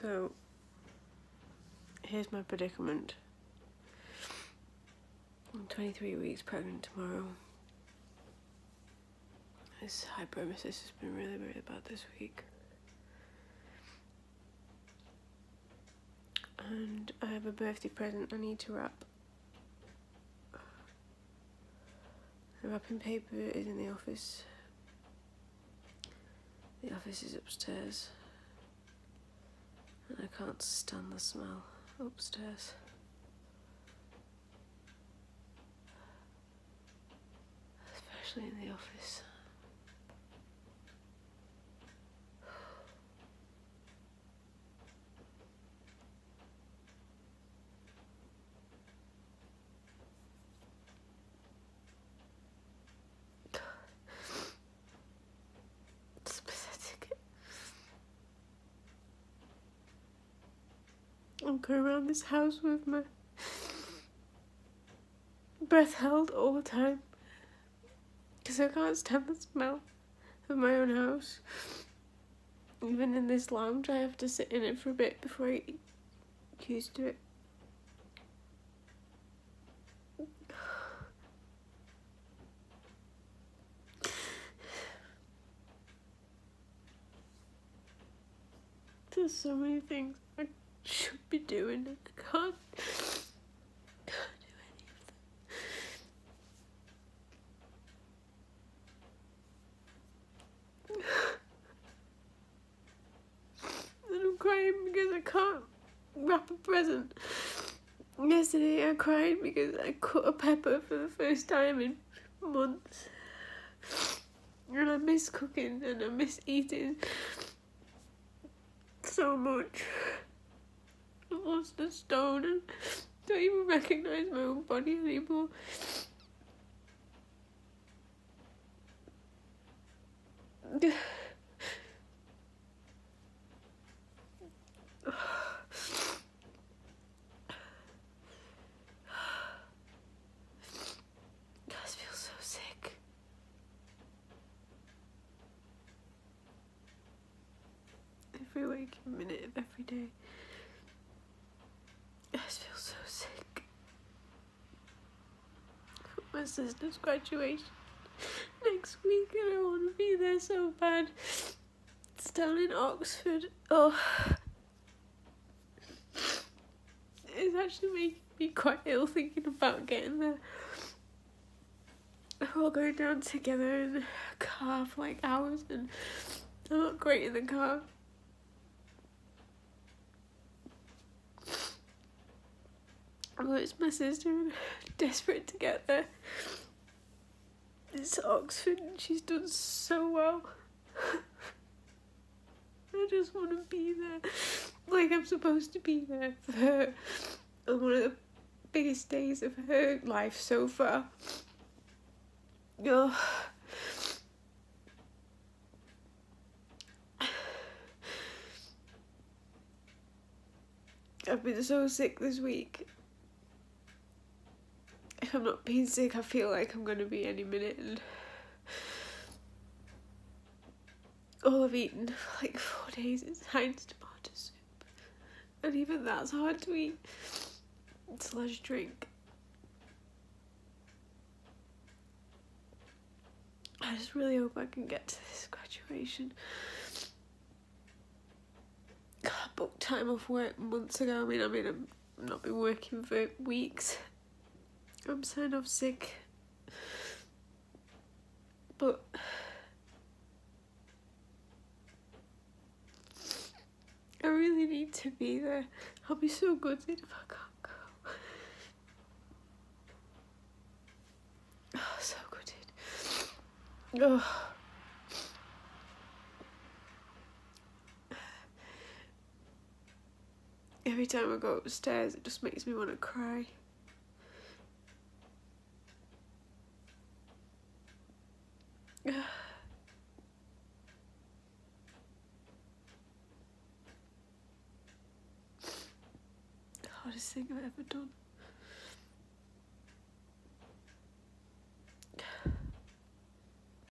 So, here's my predicament. I'm 23 weeks pregnant tomorrow. This hyperemesis has been really, really bad this week. And I have a birthday present I need to wrap. The wrapping paper is in the office. The office is upstairs. I can't stand the smell upstairs. Especially in the office. It's pathetic. I'm going around this house with my breath held all the time because I can't stand the smell of my own house. Even in this lounge, I have to sit in it for a bit before I get used to it. There's so many things I should and I can't, can't do any of them. And I'm crying because I can't wrap a present. Yesterday I cried because I cut a pepper for the first time in months. And I miss cooking and I miss eating so much. Lost a stone and don't even recognise my own body anymore. Every waking minute of every day. Sick. My sister's graduation next week and I want to be there so bad. It's down in Oxford. Oh. It's actually making me quite ill thinking about getting there. We're all going down together in a car for like hours and I'm not great in the car. It's my sister and desperate to get there. It's Oxford and she's done so well. I just want to be there. Like I'm supposed to be there for her on one of the biggest days of her life so far. Oh. I've been so sick this week. If I'm not being sick, I feel like I'm gonna be any minute. And all I've eaten for like four days is Heinz tomato soup, and even that's hard to eat. Slash drink. I just really hope I can get to this graduation. I booked time off work months ago. I mean, I mean, I've not been working for weeks. I'm signed off sick. But I really need to be there. I'll be so good if I can't go. Oh, so gutted. Oh. Every time I go upstairs, it just makes me want to cry. hardest thing I've ever done.